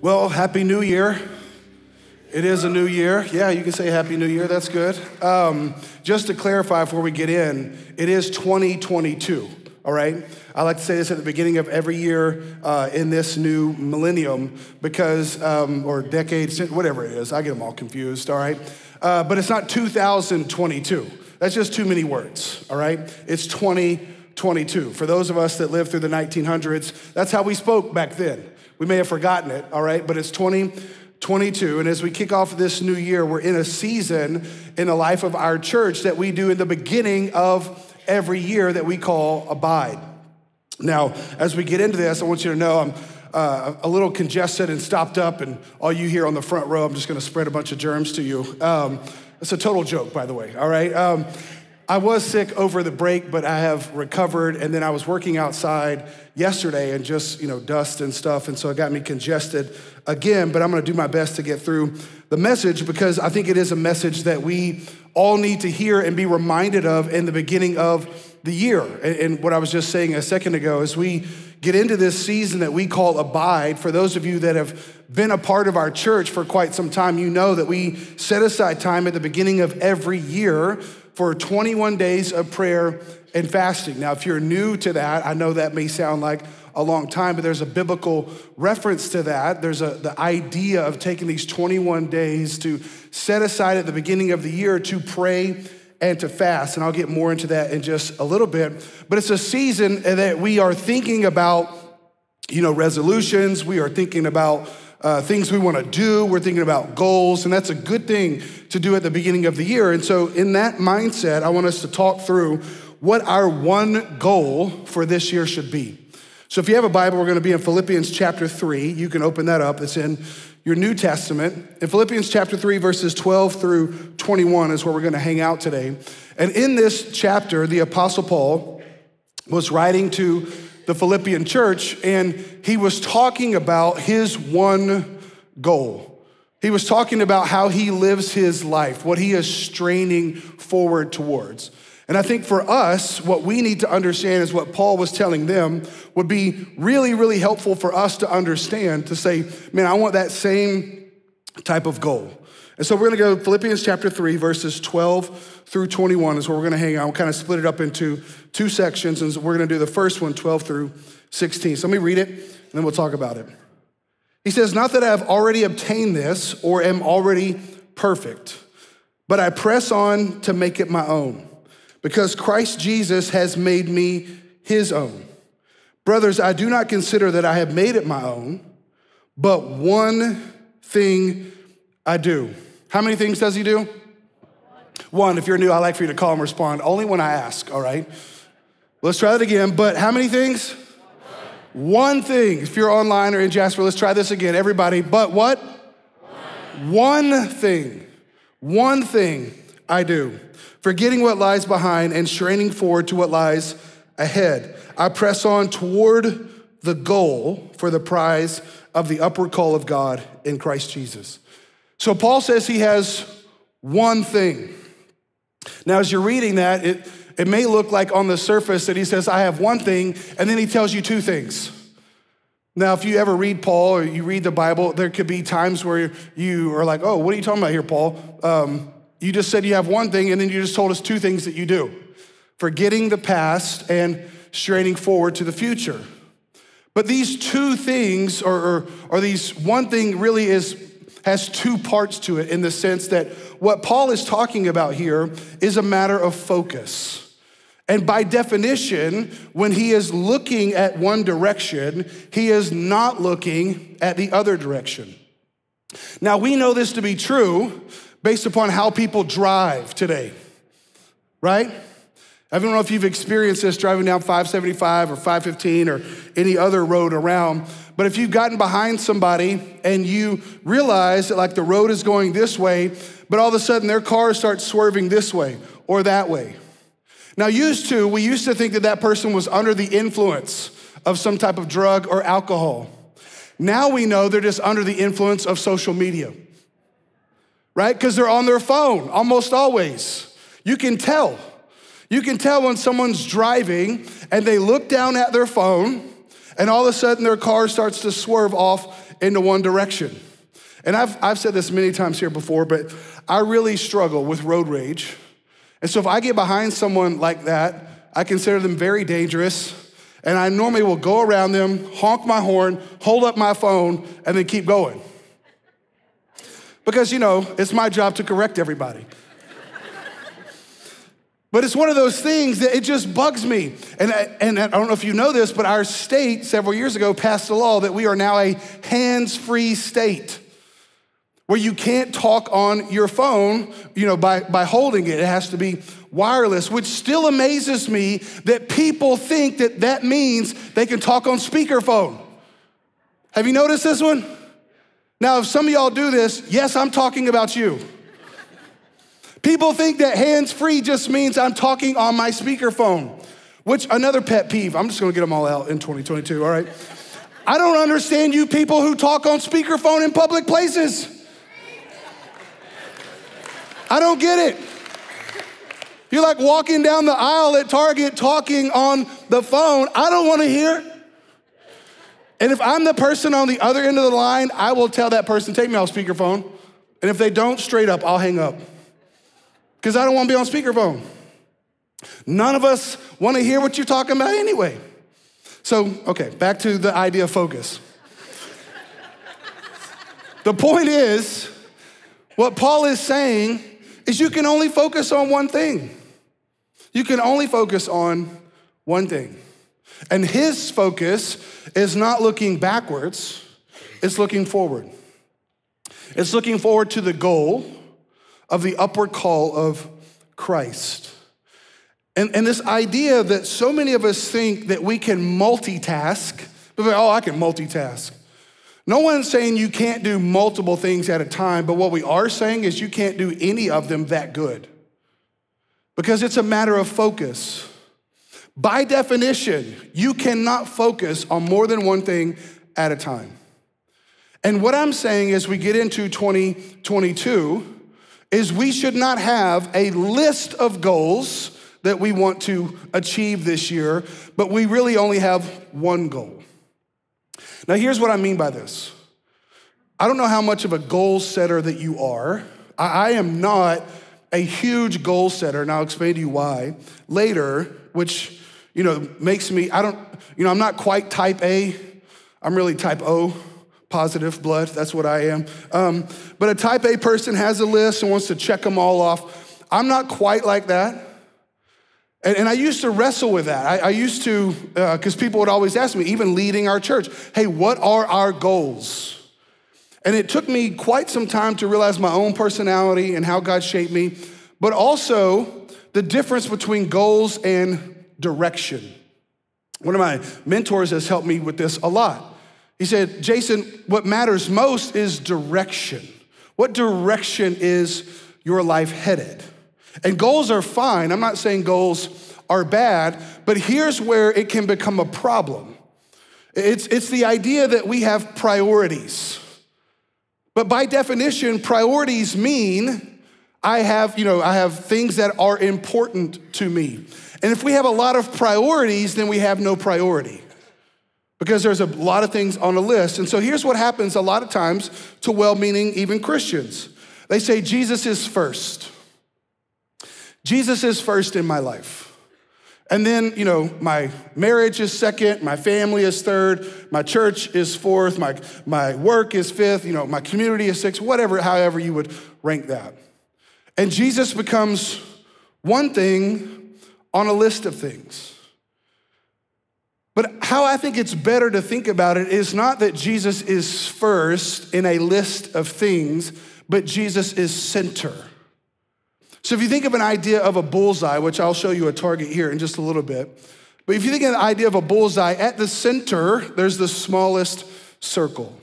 Well, Happy New Year. It is a new year. Yeah, you can say Happy New Year. That's good. Um, just to clarify before we get in, it is 2022. All right? I like to say this at the beginning of every year uh, in this new millennium because, um, or decade, whatever it is. I get them all confused, all right? Uh, but it's not 2022. That's just too many words, all right? It's 2022. For those of us that lived through the 1900s, that's how we spoke back then. We may have forgotten it, all right? But it's 2022. And as we kick off this new year, we're in a season in the life of our church that we do in the beginning of every year that we call Abide. Now, as we get into this, I want you to know I'm uh, a little congested and stopped up, and all you hear on the front row, I'm just gonna spread a bunch of germs to you. Um, it's a total joke, by the way, all right? Um, I was sick over the break, but I have recovered, and then I was working outside yesterday and just, you know, dust and stuff, and so it got me congested again, but I'm gonna do my best to get through the message because I think it is a message that we all need to hear and be reminded of in the beginning of the year. And what I was just saying a second ago, is we get into this season that we call Abide, for those of you that have been a part of our church for quite some time, you know that we set aside time at the beginning of every year for 21 days of prayer and fasting. Now, if you're new to that, I know that may sound like a long time, but there's a biblical reference to that. There's a, the idea of taking these 21 days to set aside at the beginning of the year to pray and to fast. And I'll get more into that in just a little bit. But it's a season that we are thinking about, you know, resolutions. We are thinking about uh, things we want to do. We're thinking about goals, and that's a good thing to do at the beginning of the year. And so, in that mindset, I want us to talk through what our one goal for this year should be. So if you have a Bible, we're going to be in Philippians chapter 3. You can open that up. It's in your New Testament. In Philippians chapter 3, verses 12 through 21 is where we're going to hang out today. And in this chapter, the Apostle Paul was writing to the Philippian church, and he was talking about his one goal. He was talking about how he lives his life, what he is straining forward towards. And I think for us, what we need to understand is what Paul was telling them would be really, really helpful for us to understand to say, man, I want that same type of goal. And so we're gonna go Philippians chapter 3, verses 12 through 21 is where we're gonna hang out. We'll kind of split it up into two sections, and we're gonna do the first one, 12 through 16. So let me read it, and then we'll talk about it. He says, Not that I have already obtained this or am already perfect, but I press on to make it my own because Christ Jesus has made me his own. Brothers, I do not consider that I have made it my own, but one thing I do. How many things does he do? One, if you're new, I like for you to call and respond only when I ask, all right? Let's try that again. But how many things? One thing. If you're online or in Jasper, let's try this again. Everybody, but what? One, One thing. One thing I do forgetting what lies behind and straining forward to what lies ahead. I press on toward the goal for the prize of the upward call of God in Christ Jesus. So Paul says he has one thing. Now, as you're reading that, it, it may look like on the surface that he says, I have one thing, and then he tells you two things. Now, if you ever read Paul or you read the Bible, there could be times where you are like, oh, what are you talking about here, Paul? Um, you just said you have one thing, and then you just told us two things that you do forgetting the past and straining forward to the future. But these two things, or, or, or these one thing really is has two parts to it in the sense that what Paul is talking about here is a matter of focus. And by definition, when he is looking at one direction, he is not looking at the other direction. Now, we know this to be true based upon how people drive today, right? I don't know if you've experienced this driving down 575 or 515 or any other road around, but if you've gotten behind somebody and you realize that like the road is going this way, but all of a sudden their car starts swerving this way or that way. Now, used to, we used to think that that person was under the influence of some type of drug or alcohol. Now we know they're just under the influence of social media right? Because they're on their phone almost always. You can tell. You can tell when someone's driving and they look down at their phone And all of a sudden, their car starts to swerve off into one direction. And I've, I've said this many times here before, but I really struggle with road rage. And so if I get behind someone like that, I consider them very dangerous. And I normally will go around them, honk my horn, hold up my phone, and then keep going. Because, you know, it's my job to correct everybody. But it's one of those things that it just bugs me. And, and I don't know if you know this, but our state several years ago passed a law that we are now a hands free state where you can't talk on your phone, you know, by, by holding it. It has to be wireless, which still amazes me that people think that that means they can talk on speakerphone. Have you noticed this one? Now, if some of y'all do this, yes, I'm talking about you. People think that hands free just means I'm talking on my speakerphone, which another pet peeve. I'm just gonna get them all out in 2022, all right? I don't understand you people who talk on speakerphone in public places. I don't get it. You're like walking down the aisle at Target talking on the phone. I don't want to hear. And if I'm the person on the other end of the line, I will tell that person, take me off speakerphone. And if they don't, straight up, I'll hang up. Because I don't want to be on speakerphone. None of us want to hear what you're talking about anyway. So, okay, back to the idea of focus. the point is, what Paul is saying is you can only focus on one thing. You can only focus on one thing. And his focus is not looking backwards, it's looking forward. It's looking forward to the goal of the upward call of Christ. And, and this idea that so many of us think that we can multitask, oh, I can multitask. No one's saying you can't do multiple things at a time, but what we are saying is you can't do any of them that good because it's a matter of focus. By definition, you cannot focus on more than one thing at a time. And what I'm saying is, we get into 2022 is we should not have a list of goals that we want to achieve this year, but we really only have one goal. Now, here's what I mean by this I don't know how much of a goal setter that you are. I, am not a huge goal setter, and I'll explain to you why later, which, you know, makes me, I don't, you know, I'm not quite type A, I'm really type O positive blood. That's what I am. Um, but a type A person has a list and wants to check them all off. I'm not quite like that. And, and I used to wrestle with that. I, I used to, because uh, people would always ask me, even leading our church, hey, what are our goals? And it took me quite some time to realize my own personality and how God shaped me, but also the difference between goals and direction. One of my mentors has helped me with this a lot. He said, Jason, what matters most is direction. What direction is your life headed? And goals are fine. I'm not saying goals are bad, but here's where it can become a problem. It's, it's the idea that we have priorities. But by definition, priorities mean I have, you know, I have things that are important to me. And if we have a lot of priorities, then we have no priority. Because there's a lot of things on a list. And so here's what happens a lot of times to well meaning, even Christians. They say Jesus is first. Jesus is first in my life. And then, you know, my marriage is second, my family is third, my church is fourth, my, my work is fifth, you know, my community is sixth, whatever, however you would rank that. And Jesus becomes one thing on a list of things. But how I think it's better to think about it is not that Jesus is first in a list of things, but Jesus is center. So if you think of an idea of a bullseye, which I'll show you a target here in just a little bit, but if you think of the idea of a bullseye, at the center, there's the smallest circle.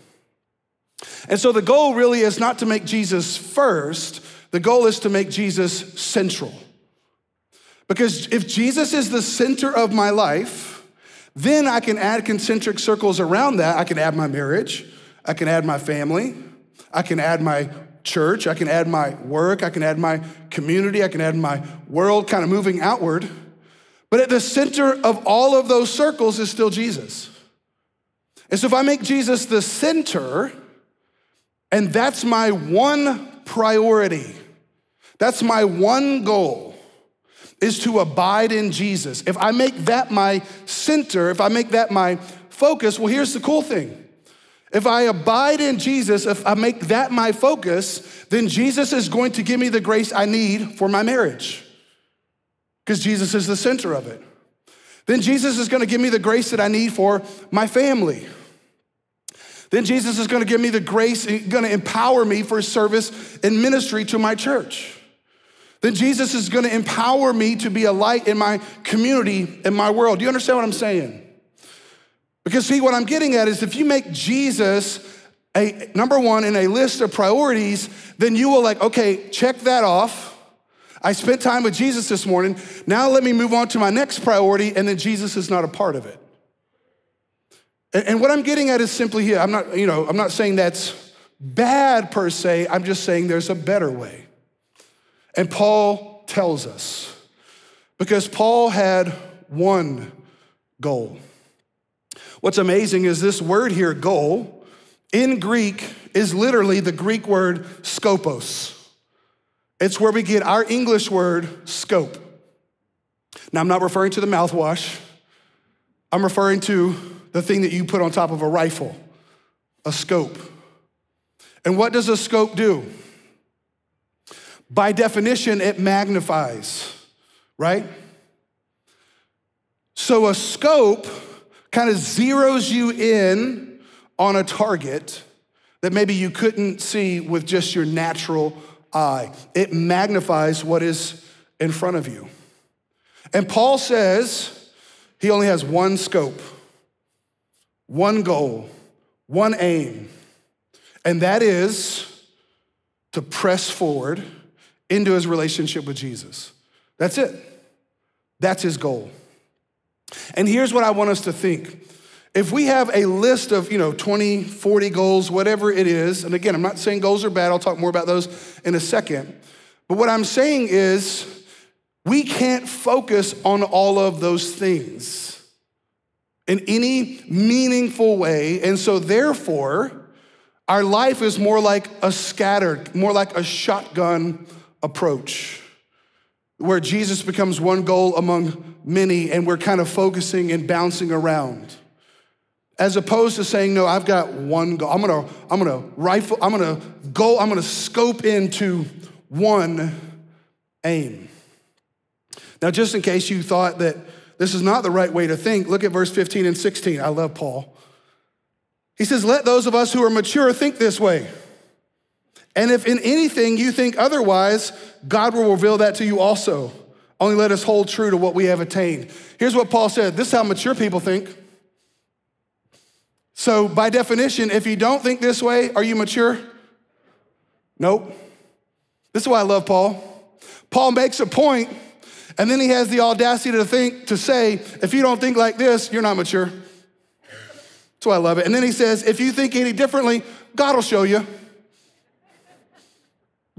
And so the goal really is not to make Jesus first, the goal is to make Jesus central. Because if Jesus is the center of my life, then I can add concentric circles around that. I can add my marriage, I can add my family, I can add my church, I can add my work, I can add my community, I can add my world, kind of moving outward. But at the center of all of those circles is still Jesus. And so if I make Jesus the center, and that's my one priority, that's my one goal, is to abide in Jesus. If I make that my center, if I make that my focus, well, here's the cool thing. If I abide in Jesus, if I make that my focus, then Jesus is going to give me the grace I need for my marriage because Jesus is the center of it. Then Jesus is going to give me the grace that I need for my family. Then Jesus is going to give me the grace, going to empower me for service and ministry to my church. Then Jesus is going to empower me to be a light in my community, in my world. Do you understand what I'm saying? Because, see, what I'm getting at is if you make Jesus a number one in a list of priorities, then you will, like, okay, check that off. I spent time with Jesus this morning. Now let me move on to my next priority, and then Jesus is not a part of it. And, what I'm getting at is simply here. I'm not, you know, I'm not saying that's bad per se. I'm just saying there's a better way. And Paul tells us because Paul had one goal. What's amazing is this word here, goal, in Greek is literally the Greek word scopos. It's where we get our English word scope. Now, I'm not referring to the mouthwash, I'm referring to the thing that you put on top of a rifle, a scope. And what does a scope do? By definition, it magnifies, right? So a scope kind of zeroes you in on a target that maybe you couldn't see with just your natural eye. It magnifies what is in front of you. And Paul says he only has one scope, one goal, one aim, and that is to press forward into his relationship with Jesus. That's it. That's his goal. And here's what I want us to think. If we have a list of, you know, 20, 40 goals, whatever it is, and again, I'm not saying goals are bad, I'll talk more about those in a second. But what I'm saying is we can't focus on all of those things in any meaningful way. And so therefore, our life is more like a scattered, more like a shotgun approach where Jesus becomes one goal among many and we're kind of focusing and bouncing around. As opposed to saying, no, I've got one goal. I'm gonna, I'm gonna rifle, I'm gonna go, I'm gonna scope into one aim. Now, just in case you thought that this is not the right way to think, look at verse 15 and 16. I love Paul. He says, Let those of us who are mature think this way. And if in anything you think otherwise, God will reveal that to you also. Only let us hold true to what we have attained. Here's what Paul said this is how mature people think. So, by definition, if you don't think this way, are you mature? Nope. This is why I love Paul. Paul makes a point, and then he has the audacity to think, to say, if you don't think like this, you're not mature. That's why I love it. And then he says, if you think any differently, God will show you.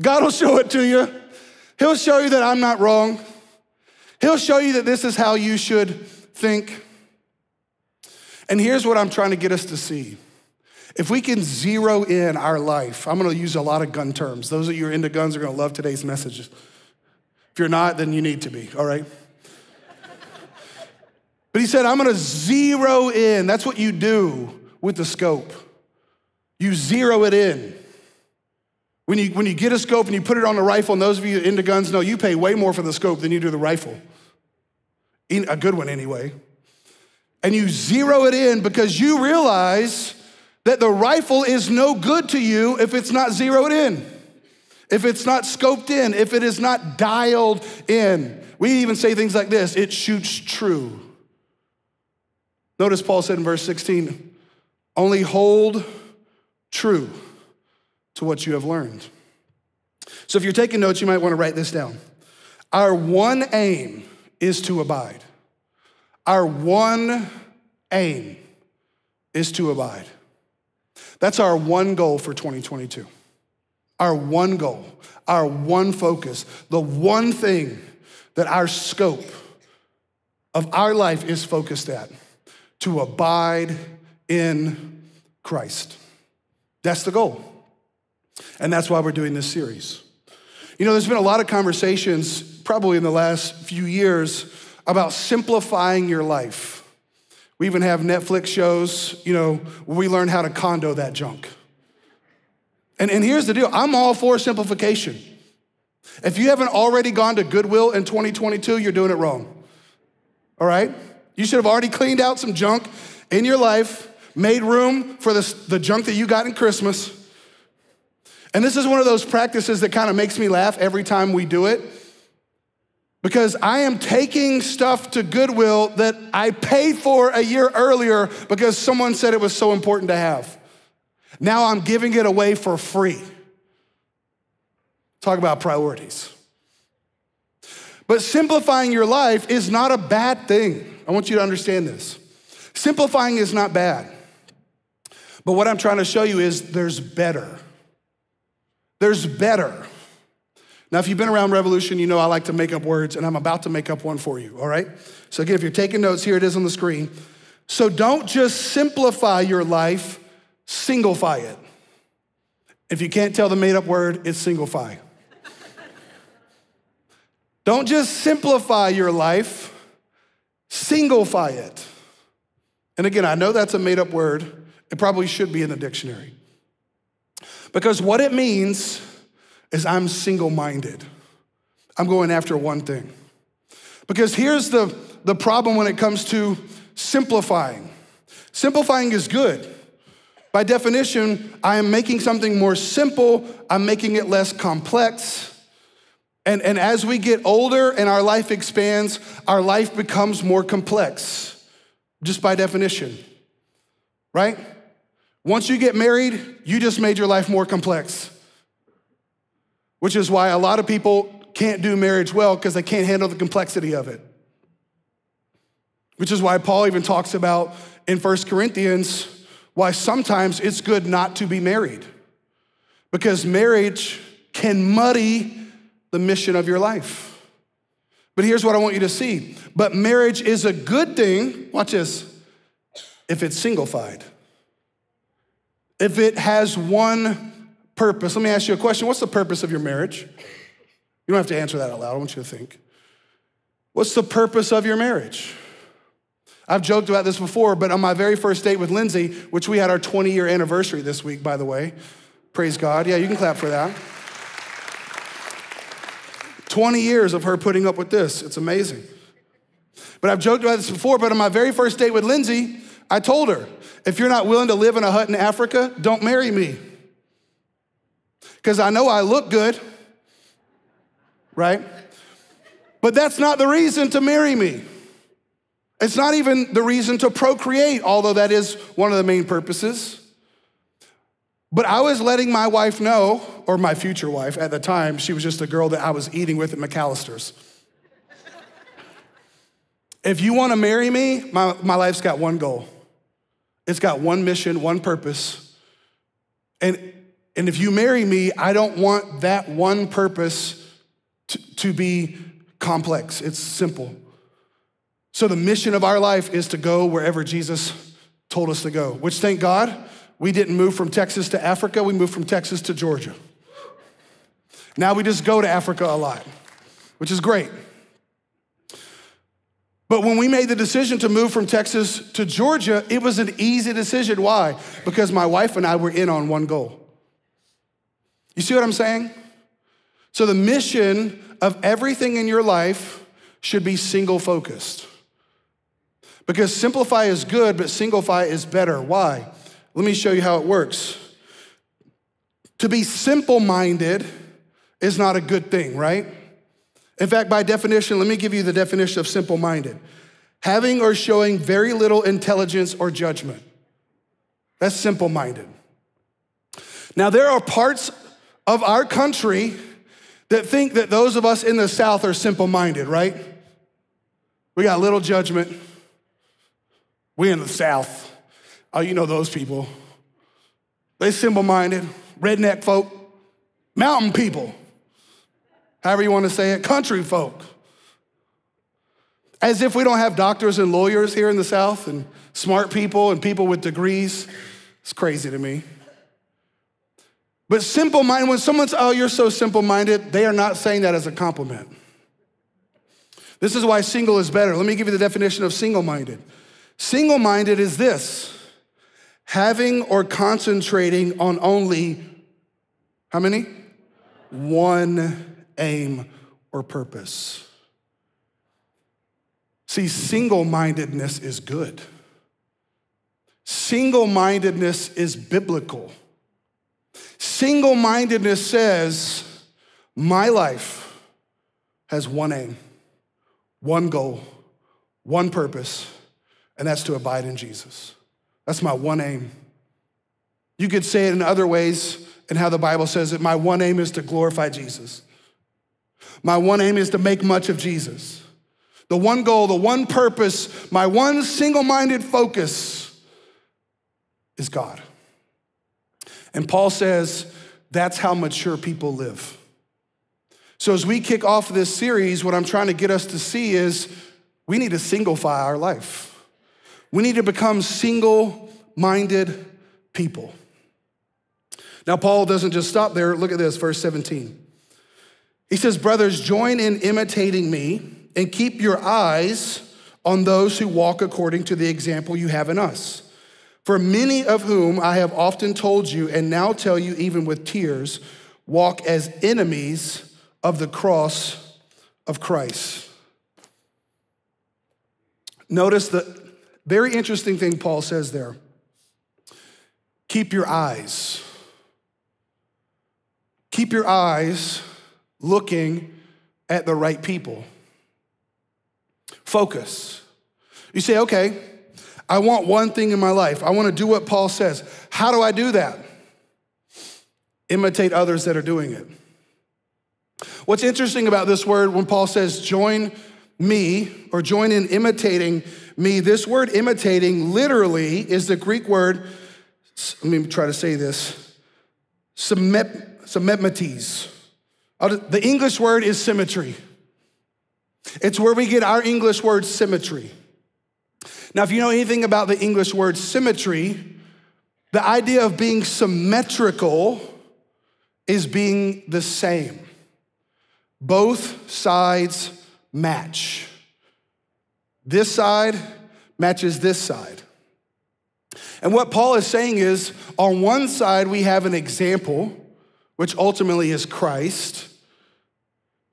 God will show it to you. He'll show you that I'm not wrong. He'll show you that this is how you should think. And here's what I'm trying to get us to see. If we can zero in our life, I'm gonna use a lot of gun terms. Those of you who are into guns are gonna love today's messages. If you're not, then you need to be, all right? but he said, I'm gonna zero in. That's what you do with the scope. You zero it in. When you, when you get a scope and you put it on the rifle, and those of you into guns know you pay way more for the scope than you do the rifle. A good one, anyway. And you zero it in because you realize that the rifle is no good to you if it's not zeroed in, if it's not scoped in, if it is not dialed in. We even say things like this it shoots true. Notice Paul said in verse 16, only hold true to what you have learned. So if you're taking notes, you might want to write this down. Our one aim is to abide. Our one aim is to abide. That's our one goal for 2022. Our one goal, our one focus, the one thing that our scope of our life is focused at to abide in Christ. That's the goal. And that's why we're doing this series. You know, there's been a lot of conversations, probably in the last few years, about simplifying your life. We even have Netflix shows, you know, where we learn how to Kondo that junk. And, and here's the deal I'm all for simplification. If you haven't already gone to Goodwill in 2022, you're doing it wrong. All right? You should have already cleaned out some junk in your life, made room for the, the junk that you got in Christmas. And this is one of those practices that kind of makes me laugh every time we do it. Because I am taking stuff to Goodwill that I paid for a year earlier because someone said it was so important to have. Now I'm giving it away for free. Talk about priorities. But simplifying your life is not a bad thing. I want you to understand this. Simplifying is not bad. But what I'm trying to show you is there's better. There's better. Now, if you've been around Revolution, you know I like to make up words, and I'm about to make up one for you, all right? So, again, if you're taking notes, here it is on the screen. So, don't just simplify your life, singlify it. If you can't tell the made up word, it's singlify. don't just simplify your life, singlify it. And again, I know that's a made up word, it probably should be in the dictionary. Because what it means is I'm single minded. I'm going after one thing. Because here's the, the problem when it comes to simplifying simplifying is good. By definition, I am making something more simple, I'm making it less complex. And, and as we get older and our life expands, our life becomes more complex, just by definition, right? Once you get married, you just made your life more complex, which is why a lot of people can't do marriage well because they can't handle the complexity of it. Which is why Paul even talks about in 1 Corinthians why sometimes it's good not to be married because marriage can muddy the mission of your life. But here's what I want you to see. But marriage is a good thing, watch this, if it's singlified. If it has one purpose, let me ask you a question. What's the purpose of your marriage? You don't have to answer that out loud. I want you to think. What's the purpose of your marriage? I've joked about this before, but on my very first date with Lindsay, which we had our 20 year anniversary this week, by the way, praise God. Yeah, you can clap for that. 20 years of her putting up with this. It's amazing. But I've joked about this before, but on my very first date with Lindsay, I told her, if you're not willing to live in a hut in Africa, don't marry me. Because I know I look good, right? But that's not the reason to marry me. It's not even the reason to procreate, although that is one of the main purposes. But I was letting my wife know, or my future wife at the time, she was just a girl that I was eating with at McAlister's. if you want to marry me, my, my life's got one goal it's got one mission, one purpose. And, and if you marry me, I don't want that one purpose to, to be complex. It's simple. So the mission of our life is to go wherever Jesus told us to go, which thank God, we didn't move from Texas to Africa, we moved from Texas to Georgia. Now we just go to Africa a lot, which is great. But when we made the decision to move from Texas to Georgia, it was an easy decision. Why? Because my wife and I were in on one goal. You see what I'm saying? So the mission of everything in your life should be single focused. Because simplify is good, but singlify is better. Why? Let me show you how it works. To be simple minded is not a good thing, right? In fact, by definition, let me give you the definition of simple minded having or showing very little intelligence or judgment. That's simple minded. Now, there are parts of our country that think that those of us in the South are simple minded, right? We got little judgment. We in the South. Oh, you know those people. They simple minded, redneck folk, mountain people however you want to say it, country folk. As if we don't have doctors and lawyers here in the South and smart people and people with degrees. It's crazy to me. But simple minded, when someone's, oh, you're so simple minded, they are not saying that as a compliment. This is why single is better. Let me give you the definition of single minded. Single minded is this having or concentrating on only, how many? One aim or purpose. See, single mindedness is good. Single mindedness is biblical. Single mindedness says, my life has one aim, one goal, one purpose, and that's to abide in Jesus. That's my one aim. You could say it in other ways, and how the Bible says it. My one aim is to glorify Jesus. My one aim is to make much of Jesus. The one goal, the one purpose, my one single minded focus is God. And Paul says that's how mature people live. So, as we kick off this series, what I'm trying to get us to see is we need to singlify our life. We need to become single minded people. Now, Paul doesn't just stop there. Look at this, verse 17. He says, Brothers, join in imitating me and keep your eyes on those who walk according to the example you have in us. For many of whom I have often told you, and now tell you even with tears, walk as enemies of the cross of Christ. Notice the very interesting thing Paul says there keep your eyes. Keep your eyes looking at the right people. Focus. You say, okay, I want one thing in my life. I want to do what Paul says. How do I do that? Imitate others that are doing it. What's interesting about this word when Paul says, join me or join in imitating me, this word imitating literally is the Greek word, let me try to say this, sememetes. The English word is symmetry. It's where we get our English word symmetry. Now, if you know anything about the English word symmetry, the idea of being symmetrical is being the same. Both sides match. This side matches this side. And what Paul is saying is on one side, we have an example which ultimately is Christ.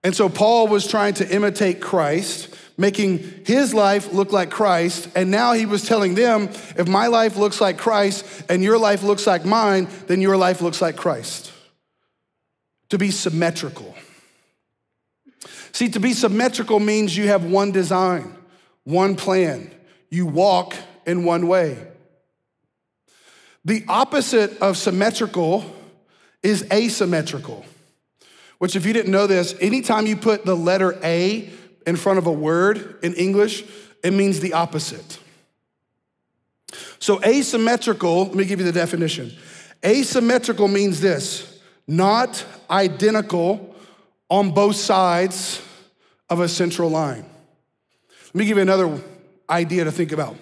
And so Paul was trying to imitate Christ, making his life look like Christ. And now he was telling them if my life looks like Christ and your life looks like mine, then your life looks like Christ. To be symmetrical. See, to be symmetrical means you have one design, one plan, you walk in one way. The opposite of symmetrical is asymmetrical, which, if you didn't know this, anytime you put the letter A in front of a word in English, it means the opposite. So, asymmetrical, let me give you the definition. Asymmetrical means this not identical on both sides of a central line. Let me give you another idea to think about.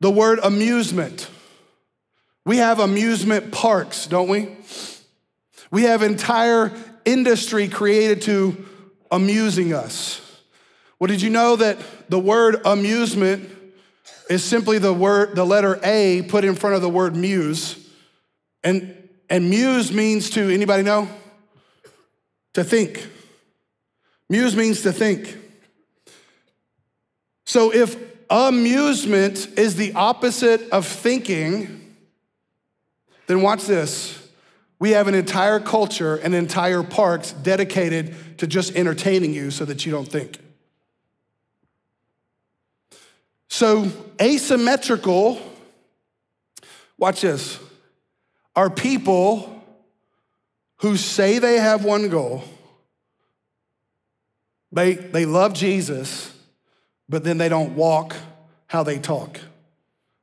The word amusement. We have amusement parks, don't we? We have entire industry created to amusing us. Well, did you know that the word amusement is simply the word, the letter A put in front of the word muse? And, and muse means to, anybody know? To think. Muse means to think. So if amusement is the opposite of thinking, then watch this we have an entire culture and entire parks dedicated to just entertaining you so that you don't think. So, asymmetrical, watch this, are people who say they have one goal, they, they love Jesus, but then they don't walk how they talk.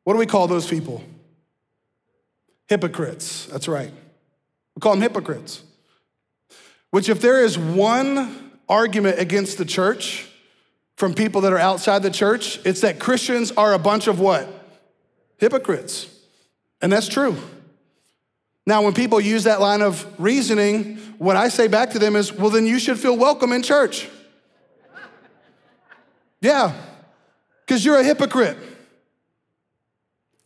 What do we call those people? Hypocrites, that's right. We call them hypocrites. Which, if there is one argument against the church, from people that are outside the church, it's that Christians are a bunch of what? Hypocrites. And that's true. Now, when people use that line of reasoning, what I say back to them is, well, then you should feel welcome in church. Yeah, because you're a hypocrite.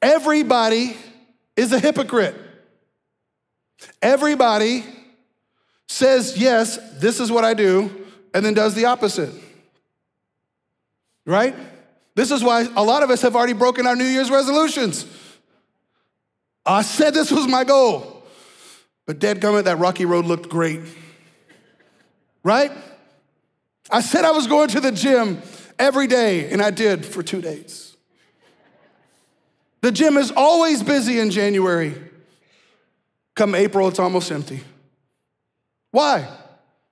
Everybody is a hypocrite. Everybody says, yes, this is what I do, and then does the opposite. Right? This is why a lot of us have already broken our New Year's resolutions. I said this was my goal, but dead gummit, that rocky road looked great. Right? I said I was going to the gym every day, and I did for two days. The gym is always busy in January. Come April, it's almost empty. Why?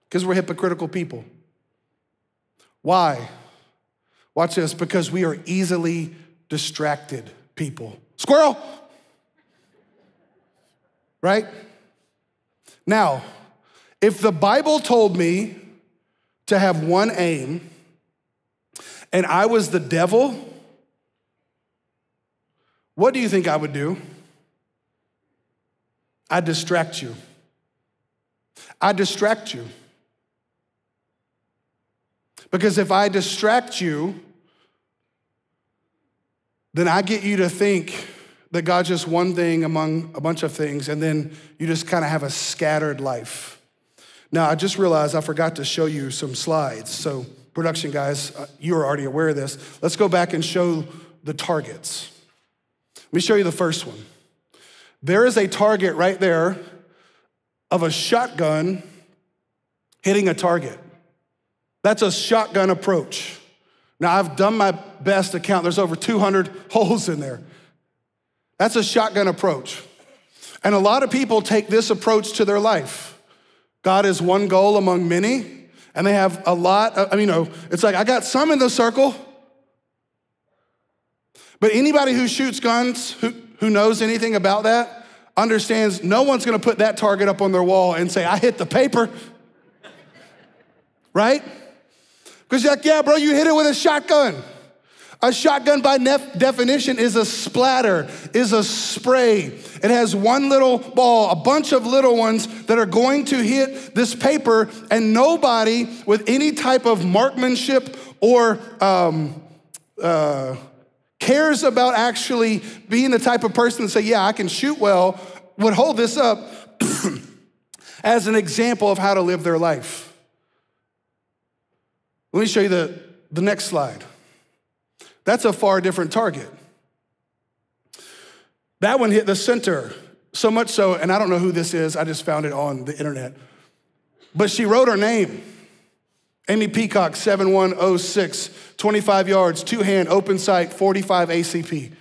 Because we're hypocritical people. Why? Watch this, because we are easily distracted people. Squirrel! Right? Now, if the Bible told me to have one aim and I was the devil, what do you think I would do? I'd distract you. I'd distract you. Because if I distract you, then I get you to think that God's just one thing among a bunch of things, and then you just kind of have a scattered life. Now, I just realized I forgot to show you some slides. So, production guys, uh, you are already aware of this. Let's go back and show the targets. Let me show you the first one. There is a target right there of a shotgun hitting a target. That's a shotgun approach. Now, I've done my best to count, there's over 200 holes in there. That's a shotgun approach. And a lot of people take this approach to their life. God is one goal among many, and they have a lot. Of, I mean, you know, it's like I got some in the circle, but anybody who shoots guns, who, who knows anything about that, understands no one's gonna put that target up on their wall and say, I hit the paper. right? Because you're like, yeah, bro, you hit it with a shotgun. A shotgun, by nef- definition, is a splatter, is a spray. It has one little ball, a bunch of little ones that are going to hit this paper, and nobody with any type of marksmanship or um, uh, cares about actually being the type of person to say, Yeah, I can shoot well, would hold this up as an example of how to live their life. Let me show you the, the next slide. That's a far different target. That one hit the center, so much so, and I don't know who this is, I just found it on the internet. But she wrote her name. Amy Peacock, 7106, 25 yards, two hand, open sight, 45 ACP.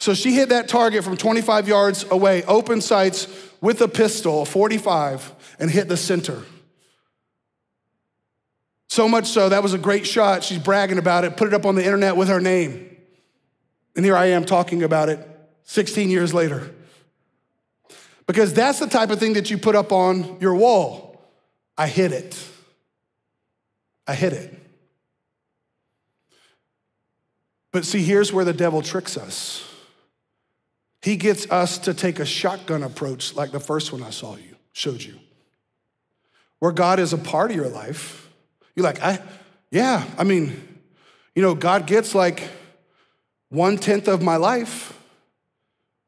So she hit that target from 25 yards away, open sights with a pistol, 45, and hit the center. So much so, that was a great shot. She's bragging about it, put it up on the internet with her name. And here I am talking about it 16 years later. Because that's the type of thing that you put up on your wall. I hit it. I hit it. But see, here's where the devil tricks us. He gets us to take a shotgun approach like the first one I saw you, showed you. Where God is a part of your life. You're like, I, yeah, I mean, you know, God gets like one tenth of my life.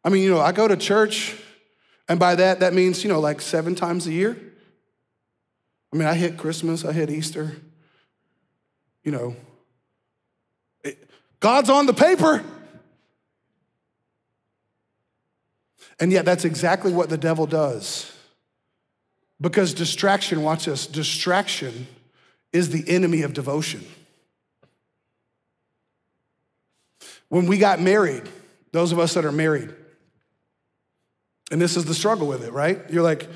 I mean, you know, I go to church, and by that, that means, you know, like seven times a year. I mean, I hit Christmas, I hit Easter, you know, it, God's on the paper. And yet, that's exactly what the devil does. Because distraction, watch this, distraction is the enemy of devotion. When we got married, those of us that are married, and this is the struggle with it, right? You're like,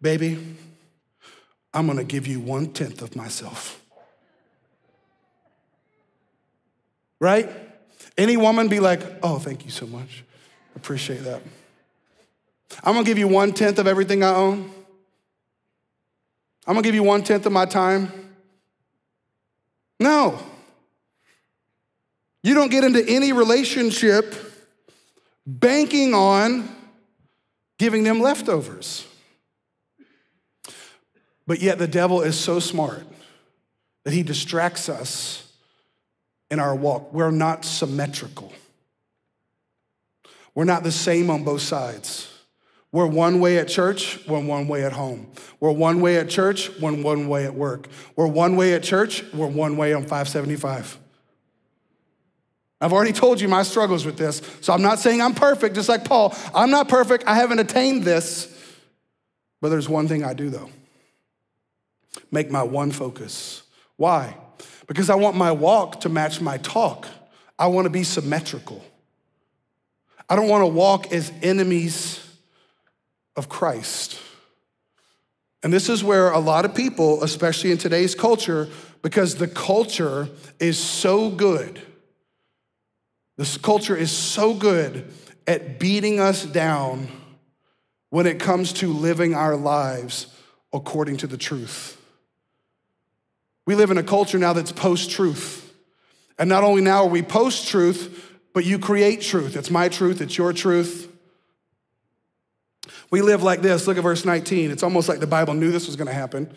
baby, I'm gonna give you one tenth of myself. Right? Any woman be like, oh, thank you so much. Appreciate that. I'm gonna give you one tenth of everything I own. I'm gonna give you one tenth of my time. No. You don't get into any relationship banking on giving them leftovers. But yet, the devil is so smart that he distracts us in our walk. We're not symmetrical, we're not the same on both sides. We're one way at church, we're one way at home. We're one way at church, we're one way at work. We're one way at church, we're one way on 575. I've already told you my struggles with this, so I'm not saying I'm perfect, just like Paul. I'm not perfect, I haven't attained this. But there's one thing I do, though make my one focus. Why? Because I want my walk to match my talk. I want to be symmetrical. I don't want to walk as enemies of Christ. And this is where a lot of people, especially in today's culture, because the culture is so good, this culture is so good at beating us down when it comes to living our lives according to the truth. We live in a culture now that's post truth. And not only now are we post truth, but you create truth. It's my truth, it's your truth. We live like this. Look at verse 19. It's almost like the Bible knew this was going to happen.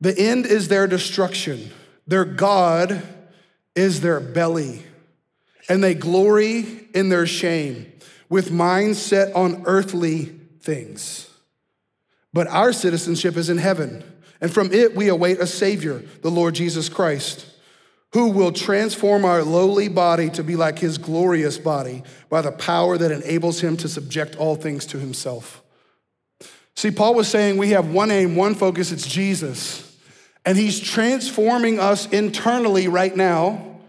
The end is their destruction, their God is their belly, and they glory in their shame, with minds set on earthly things. But our citizenship is in heaven, and from it we await a Savior, the Lord Jesus Christ who will transform our lowly body to be like his glorious body by the power that enables him to subject all things to himself. See, Paul was saying we have one aim, one focus, it's Jesus. And he's transforming us internally right now.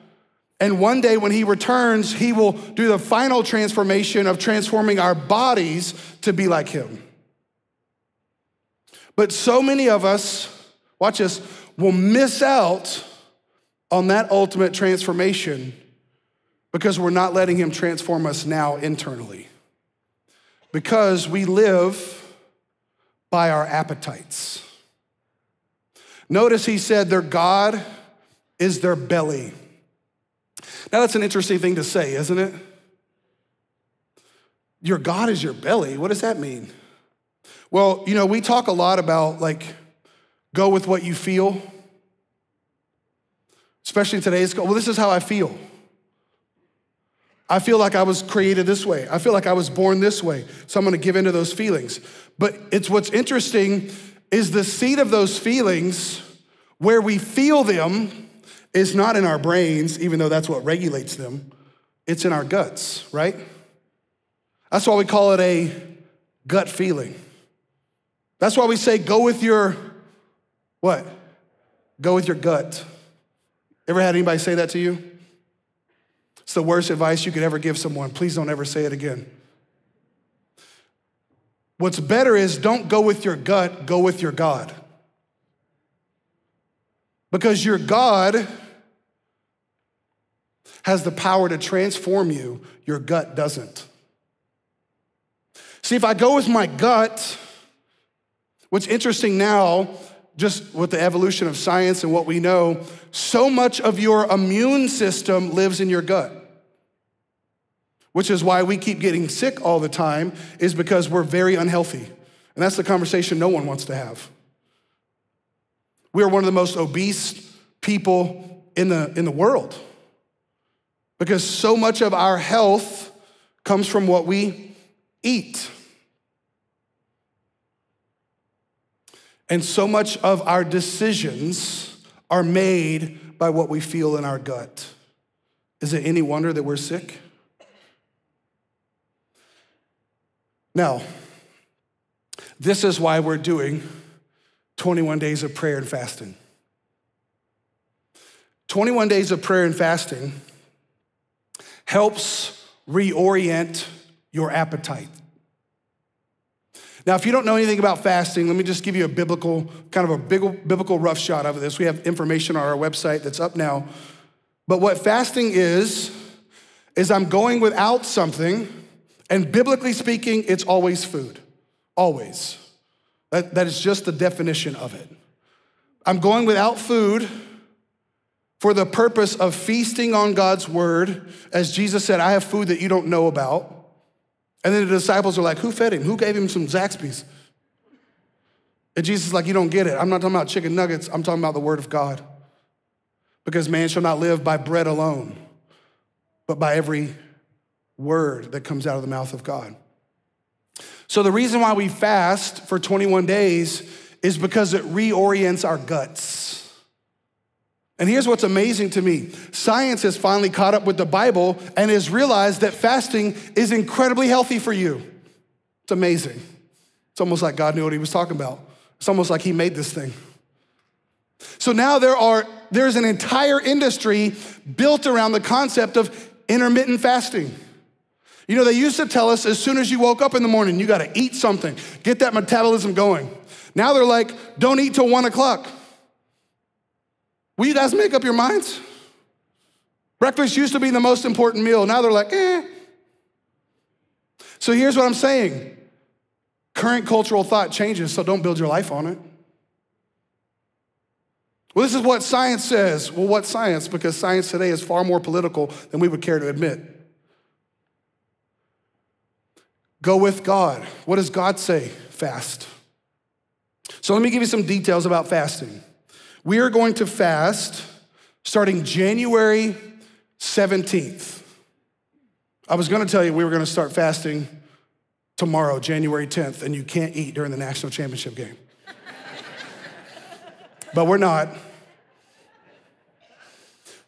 And one day when he returns, he will do the final transformation of transforming our bodies to be like him. But so many of us, watch this, will miss out on that ultimate transformation because we're not letting Him transform us now internally. Because we live by our appetites. Notice He said their God is their belly. Now, that's an interesting thing to say, isn't it? Your God is your belly. What does that mean? Well, you know, we talk a lot about like, go with what you feel especially today's, well, this is how I feel. I feel like I was created this way. I feel like I was born this way. So I'm going to give into those feelings. But it's what's interesting is the seat of those feelings where we feel them is not in our brains, even though that's what regulates them. It's in our guts, right? That's why we call it a gut feeling. That's why we say go with your what? Go with your gut. Ever had anybody say that to you? It's the worst advice you could ever give someone. Please don't ever say it again. What's better is don't go with your gut, go with your God. Because your God has the power to transform you, your gut doesn't. See, if I go with my gut, what's interesting now just with the evolution of science and what we know, so much of your immune system lives in your gut. Which is why we keep getting sick all the time, is because we're very unhealthy. And that's the conversation no one wants to have. We are one of the most obese people in the, in the world because so much of our health comes from what we eat. And so much of our decisions are made by what we feel in our gut. Is it any wonder that we're sick? Now, this is why we're doing 21 days of prayer and fasting. 21 days of prayer and fasting helps reorient your appetite. Now, if you don't know anything about fasting, let me just give you a biblical, kind of a big, biblical rough shot of this. We have information on our website that's up now. But what fasting is, is I'm going without something, and biblically speaking, it's always food. Always. That, that is just the definition of it. I'm going without food for the purpose of feasting on God's word. As Jesus said, I have food that you don't know about. And then the disciples are like, Who fed him? Who gave him some Zaxby's? And Jesus is like, You don't get it. I'm not talking about chicken nuggets, I'm talking about the word of God. Because man shall not live by bread alone, but by every word that comes out of the mouth of God. So, the reason why we fast for 21 days is because it reorients our guts. And here's what's amazing to me science has finally caught up with the Bible and has realized that fasting is incredibly healthy for you. It's amazing. It's almost like God knew what he was talking about. It's almost like he made this thing. So now there are there's an entire industry built around the concept of intermittent fasting. You know, they used to tell us as soon as you woke up in the morning, you got to eat something, get that metabolism going. Now they're like, don't eat till one o'clock. Will you guys make up your minds? Breakfast used to be the most important meal. Now they're like, eh. So here's what I'm saying current cultural thought changes, so don't build your life on it. Well, this is what science says. Well, what science? Because science today is far more political than we would care to admit. Go with God. What does God say? Fast. So let me give you some details about fasting. We are going to fast starting January 17th. I was going to tell you we were going to start fasting tomorrow, January 10th, and you can't eat during the national championship game. but we're not.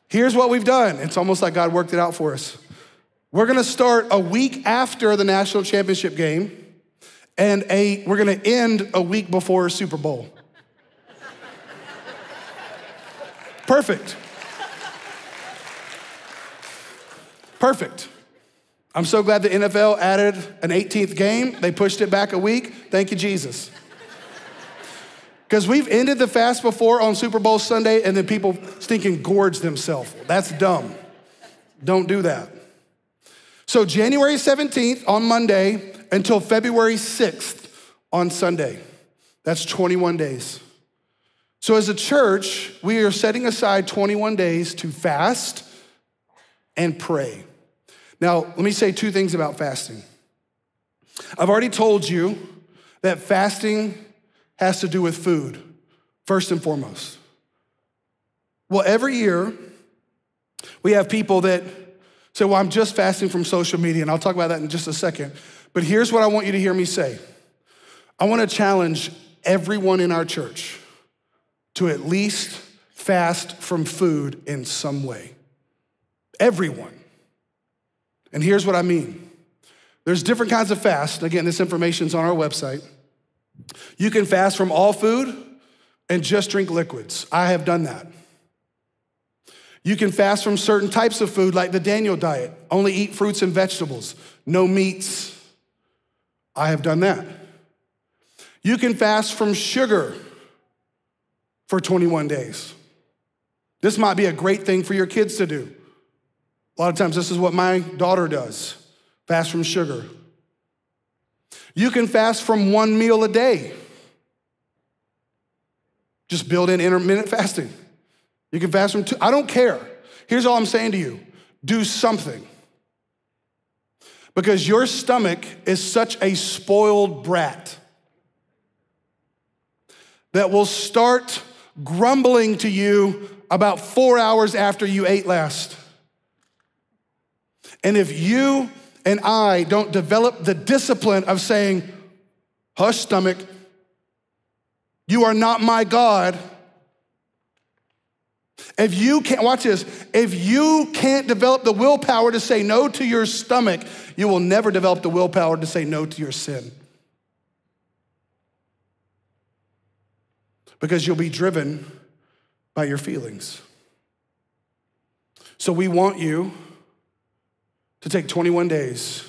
Here's what we've done. It's almost like God worked it out for us. We're going to start a week after the national championship game, and a, we're going to end a week before Super Bowl. Perfect. Perfect. I'm so glad the NFL added an 18th game. They pushed it back a week. Thank you, Jesus. Because we've ended the fast before on Super Bowl Sunday and then people stinking gorge themselves. That's dumb. Don't do that. So, January 17th on Monday until February 6th on Sunday. That's 21 days. So, as a church, we are setting aside 21 days to fast and pray. Now, let me say two things about fasting. I've already told you that fasting has to do with food, first and foremost. Well, every year, we have people that say, Well, I'm just fasting from social media, and I'll talk about that in just a second. But here's what I want you to hear me say I want to challenge everyone in our church to at least fast from food in some way. Everyone. And here's what I mean there's different kinds of fast. Again, this information's on our website. You can fast from all food and just drink liquids. I have done that. You can fast from certain types of food, like the Daniel diet, only eat fruits and vegetables, no meats. I have done that. You can fast from sugar for 21 days. This might be a great thing for your kids to do. A lot of times, this is what my daughter does fast from sugar. You can fast from one meal a day. Just build in intermittent fasting. You can fast from two. I don't care. Here's all I'm saying to you do something. Because your stomach is such a spoiled brat that will start grumbling to you about four hours after you ate last. And if you and I don't develop the discipline of saying, hush, stomach, you are not my God. If you can't, watch this, if you can't develop the willpower to say no to your stomach, you will never develop the willpower to say no to your sin. Because you'll be driven by your feelings. So we want you to take 21 days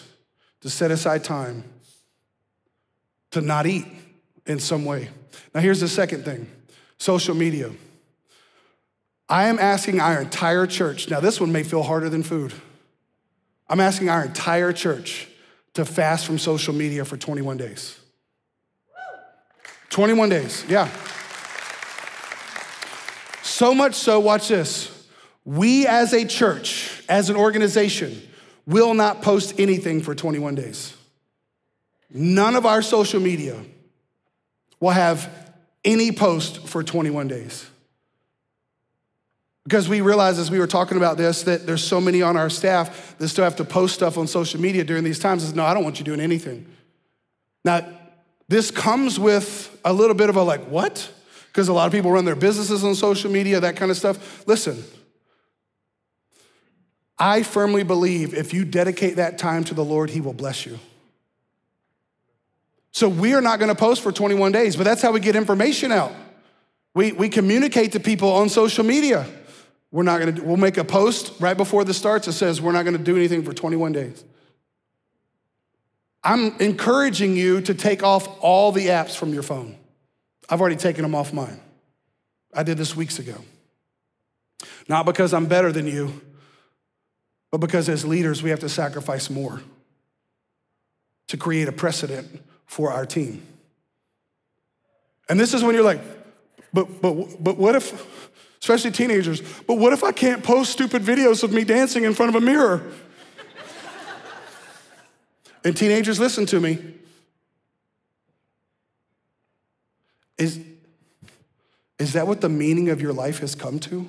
to set aside time to not eat in some way. Now, here's the second thing social media. I am asking our entire church, now, this one may feel harder than food. I'm asking our entire church to fast from social media for 21 days. 21 days, yeah. So much so, watch this. We as a church, as an organization, will not post anything for 21 days. None of our social media will have any post for 21 days. Because we realize as we were talking about this that there's so many on our staff that still have to post stuff on social media during these times. Is no, I don't want you doing anything. Now, this comes with a little bit of a like, what? Because a lot of people run their businesses on social media, that kind of stuff. Listen, I firmly believe if you dedicate that time to the Lord, He will bless you. So we are not gonna post for 21 days, but that's how we get information out. We, we communicate to people on social media. We're not gonna, we'll make a post right before this starts that says we're not gonna do anything for 21 days. I'm encouraging you to take off all the apps from your phone. I've already taken them off mine. I did this weeks ago. Not because I'm better than you, but because as leaders, we have to sacrifice more to create a precedent for our team. And this is when you're like, but, but, but what if, especially teenagers, but what if I can't post stupid videos of me dancing in front of a mirror? and teenagers, listen to me. Is, is that what the meaning of your life has come to?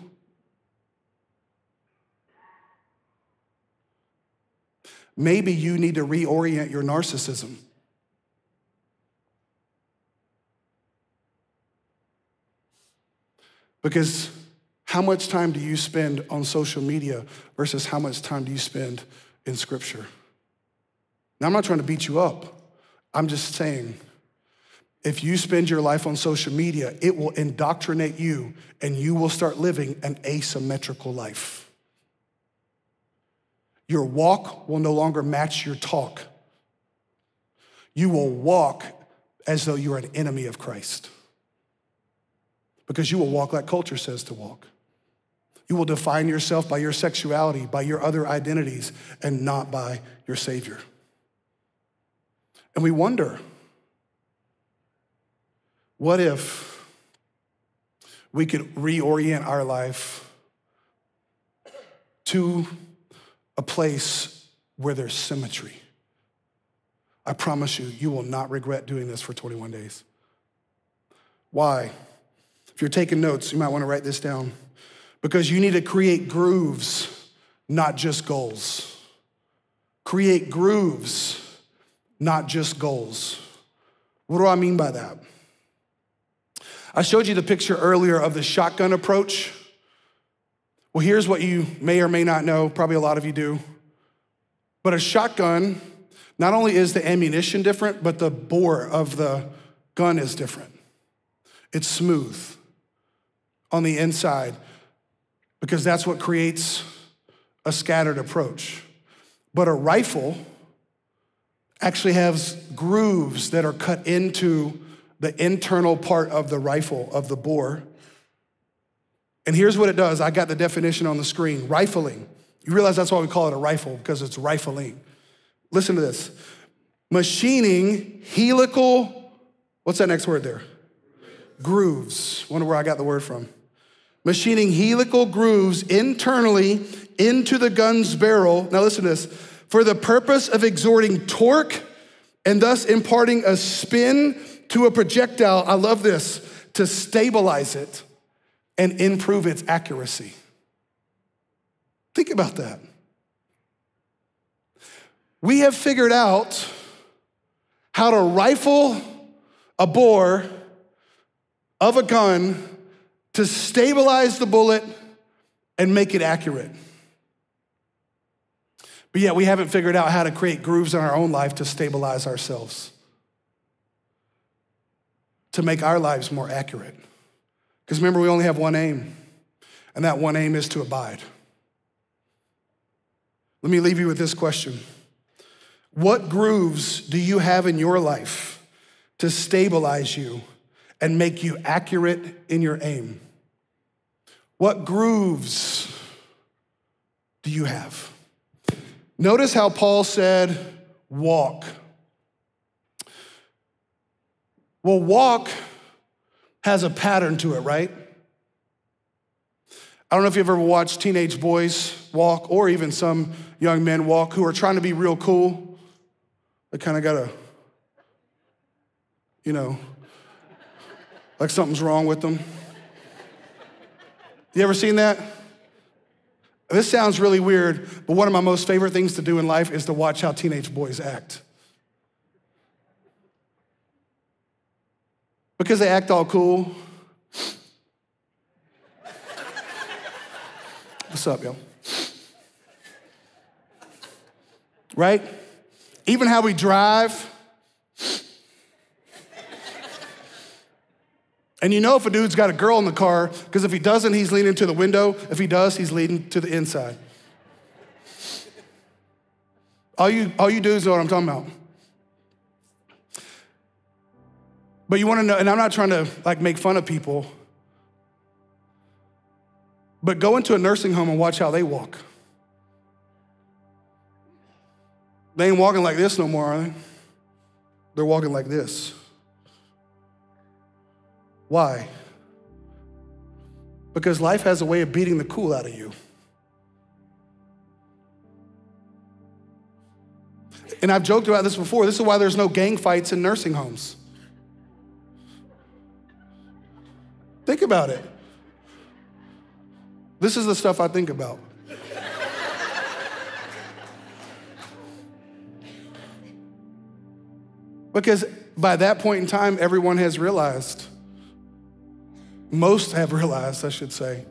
Maybe you need to reorient your narcissism. Because how much time do you spend on social media versus how much time do you spend in scripture? Now, I'm not trying to beat you up. I'm just saying, if you spend your life on social media, it will indoctrinate you and you will start living an asymmetrical life. Your walk will no longer match your talk. You will walk as though you're an enemy of Christ because you will walk like culture says to walk. You will define yourself by your sexuality, by your other identities, and not by your Savior. And we wonder what if we could reorient our life to a place where there's symmetry? I promise you, you will not regret doing this for 21 days. Why? If you're taking notes, you might want to write this down because you need to create grooves, not just goals. Create grooves, not just goals. What do I mean by that? I showed you the picture earlier of the shotgun approach. Well, here's what you may or may not know, probably a lot of you do. But a shotgun, not only is the ammunition different, but the bore of the gun is different. It's smooth on the inside because that's what creates a scattered approach. But a rifle actually has grooves that are cut into the internal part of the rifle, of the bore. And here's what it does I got the definition on the screen rifling. You realize that's why we call it a rifle, because it's rifling. Listen to this machining helical, what's that next word there? Grooves. Wonder where I got the word from machining helical grooves internally into the gun's barrel. Now, listen to this for the purpose of exerting torque and thus imparting a spin to a projectile. I love this to stabilize it and improve its accuracy. Think about that. We have figured out how to rifle a bore of a gun to stabilize the bullet and make it accurate. But yet, we haven't figured out how to create grooves in our own life to stabilize ourselves, to make our lives more accurate. Because remember, we only have one aim, and that one aim is to abide. Let me leave you with this question What grooves do you have in your life to stabilize you and make you accurate in your aim? What grooves do you have? Notice how Paul said, walk. Well, walk has a pattern to it, right? I don't know if you've ever watched teenage boys walk or even some young men walk who are trying to be real cool. They kind of got a, you know, like something's wrong with them. You ever seen that? This sounds really weird, but one of my most favorite things to do in life is to watch how teenage boys act. Because they act all cool. What's up, y'all? Right? Even how we drive. And you know if a dude's got a girl in the car, because if he doesn't, he's leaning to the window. If he does, he's leaning to the inside. All you, all you dudes know what I'm talking about. But you wanna know, and I'm not trying to like make fun of people, but go into a nursing home and watch how they walk. They ain't walking like this no more, are they? They're walking like this. Why? Because life has a way of beating the cool out of you. And I've joked about this before. This is why there's no gang fights in nursing homes. Think about it. This is the stuff I think about. because by that point in time, everyone has realized most have realized, I should say,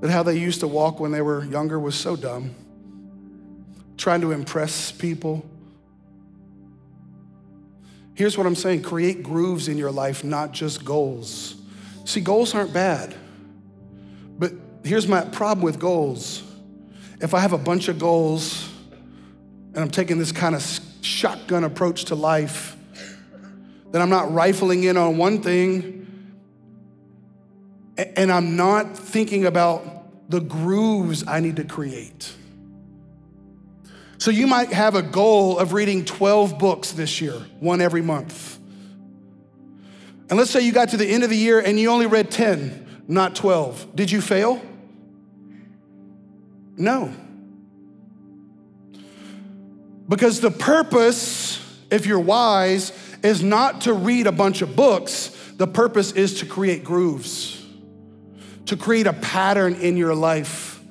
that how they used to walk when they were younger was so dumb. Trying to impress people. Here's what I'm saying create grooves in your life, not just goals. See, goals aren't bad. But here's my problem with goals. If I have a bunch of goals and I'm taking this kind of shotgun approach to life, then I'm not rifling in on one thing and I'm not thinking about the grooves I need to create. So you might have a goal of reading 12 books this year, one every month. And let's say you got to the end of the year and you only read 10, not 12. Did you fail? No. Because the purpose, if you're wise, is not to read a bunch of books, the purpose is to create grooves, to create a pattern in your life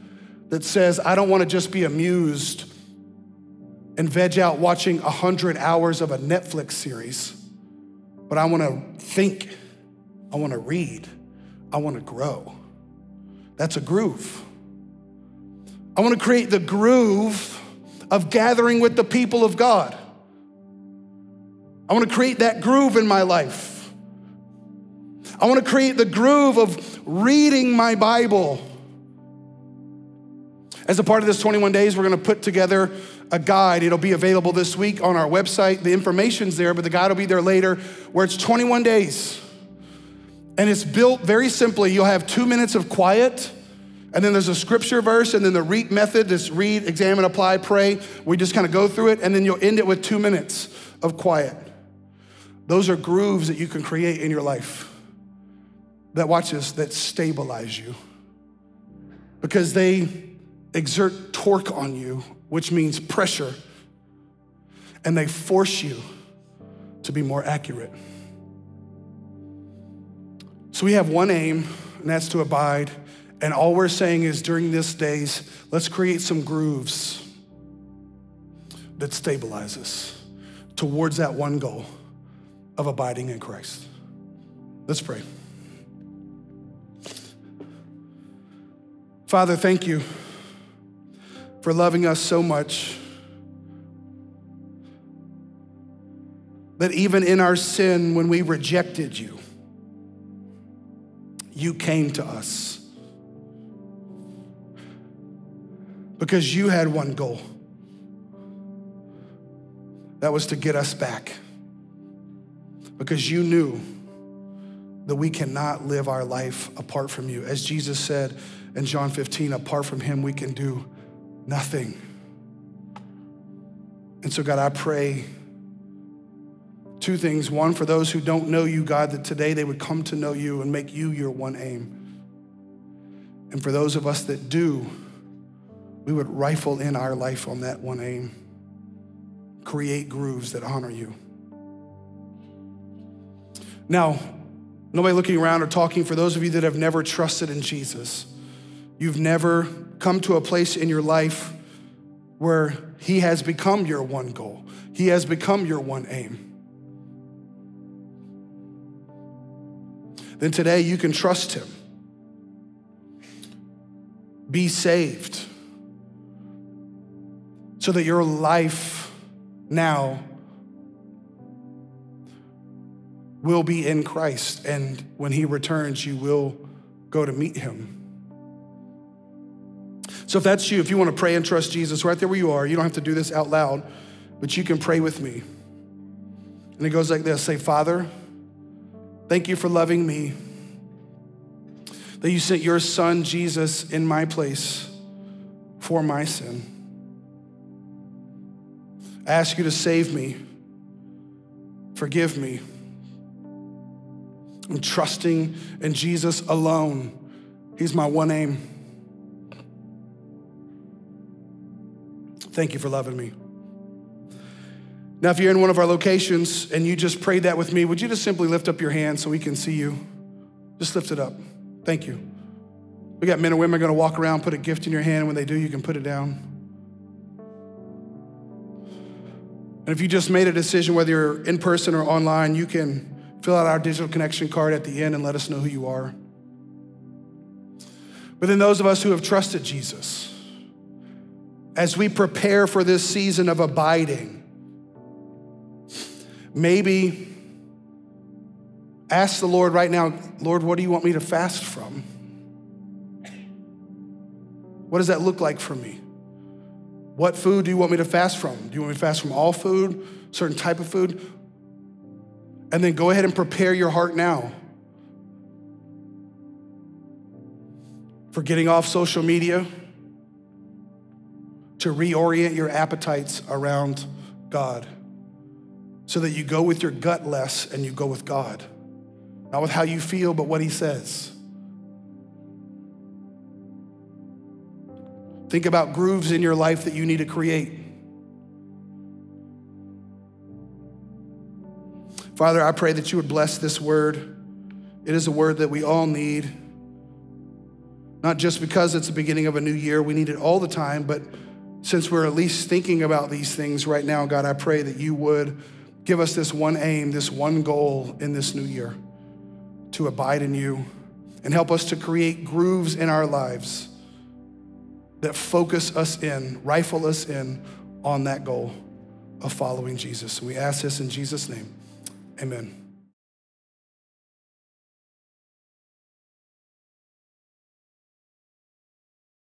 that says, I don't want to just be amused and veg out watching 100 hours of a Netflix series, but I want to think, I want to read, I want to grow. That's a groove. I want to create the groove of gathering with the people of God. I want to create that groove in my life. I want to create the groove of reading my Bible. As a part of this 21 days, we're going to put together a guide. It'll be available this week on our website. The information's there, but the guide will be there later, where it's 21 days. And it's built very simply. You'll have two minutes of quiet, and then there's a scripture verse, and then the read method this read, examine, apply, pray. We just kind of go through it, and then you'll end it with two minutes of quiet. Those are grooves that you can create in your life that, watch this, that stabilize you because they exert torque on you, which means pressure, and they force you to be more accurate. So we have one aim, and that's to abide. And all we're saying is during this days, let's create some grooves that stabilize us towards that one goal of abiding in Christ. Let's pray. Father, thank you for loving us so much that even in our sin, when we rejected you, you came to us. Because you had one goal that was to get us back because you knew that we cannot live our life apart from you. As Jesus said in John 15, apart from him, we can do nothing. And so, God, I pray two things. One, for those who don't know you, God, that today they would come to know you and make you your one aim. And for those of us that do, we would rifle in our life on that one aim, create grooves that honor you. Now, nobody looking around or talking, for those of you that have never trusted in Jesus, you've never come to a place in your life where He has become your one goal, He has become your one aim. Then today you can trust Him. Be saved so that your life now will be in Christ. And when He returns, you will go to meet Him. So if that's you, if you want to pray and trust Jesus right there where you are, you don't have to do this out loud, but you can pray with me. And it goes like this Say, Father, thank you for loving me, that you sent your son, Jesus, in my place for my sin. I ask you to save me, forgive me. I'm trusting in Jesus alone. He's my one aim. Thank you for loving me. Now, if you're in one of our locations and you just prayed that with me, would you just simply lift up your hand so we can see you? Just lift it up. Thank you. We got men and women going to walk around, put a gift in your hand. When they do, you can put it down. And if you just made a decision, whether you're in person or online, you can fill out our digital connection card at the end and let us know who you are. But then, those of us who have trusted Jesus, as we prepare for this season of abiding, maybe ask the Lord right now, Lord, what do you want me to fast from? What does that look like for me? What food do you want me to fast from? Do you want me to fast from all food, certain type of food? And then go ahead and prepare your heart now for getting off social media to reorient your appetites around God so that you go with your gut less and you go with God. Not with how you feel, but what He says. Think about grooves in your life that you need to create. Father, I pray that you would bless this word. It is a word that we all need. Not just because it's the beginning of a new year, we need it all the time, but since we're at least thinking about these things right now, God, I pray that you would give us this one aim, this one goal in this new year to abide in you and help us to create grooves in our lives that focus us in, rifle us in on that goal of following Jesus. We ask this in Jesus' name. Amen.